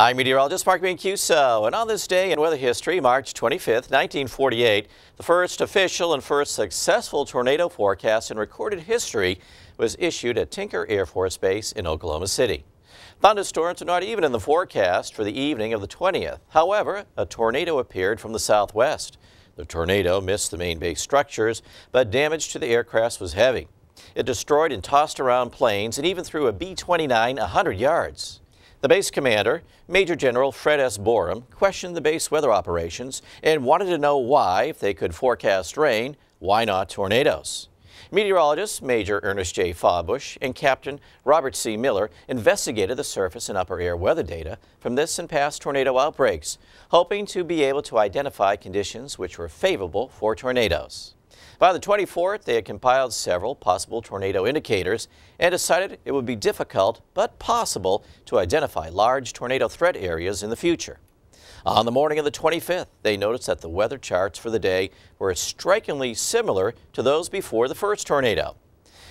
I'm meteorologist Mark Mancuso, and on this day in weather history, March 25th, 1948, the first official and first successful tornado forecast in recorded history was issued at Tinker Air Force Base in Oklahoma City. Thunderstorms are not even in the forecast for the evening of the 20th. However, a tornado appeared from the southwest. The tornado missed the main base structures, but damage to the aircraft was heavy. It destroyed and tossed around planes and even threw a B-29 100 yards. The base commander, Major General Fred S. Borum, questioned the base weather operations and wanted to know why, if they could forecast rain, why not tornadoes? Meteorologists Major Ernest J. Fawbush and Captain Robert C. Miller investigated the surface and upper air weather data from this and past tornado outbreaks, hoping to be able to identify conditions which were favorable for tornadoes. By the 24th, they had compiled several possible tornado indicators and decided it would be difficult but possible to identify large tornado threat areas in the future. On the morning of the 25th, they noticed that the weather charts for the day were strikingly similar to those before the first tornado.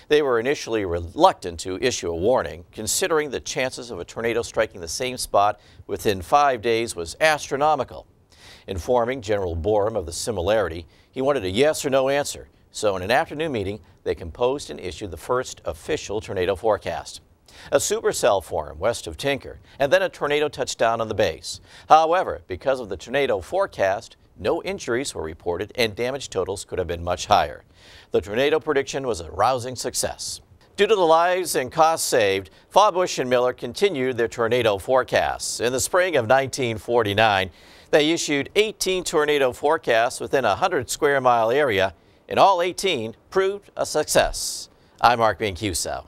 They were initially reluctant to issue a warning, considering the chances of a tornado striking the same spot within five days was astronomical. Informing General Borum of the similarity, he wanted a yes or no answer. So in an afternoon meeting, they composed and issued the first official tornado forecast. A supercell formed west of Tinker, and then a tornado touched down on the base. However, because of the tornado forecast, no injuries were reported and damage totals could have been much higher. The tornado prediction was a rousing success. Due to the lives and costs saved, Fawbush and Miller continued their tornado forecasts. In the spring of 1949, they issued 18 tornado forecasts within a 100 square mile area, and all 18 proved a success. I'm Mark Mancuso.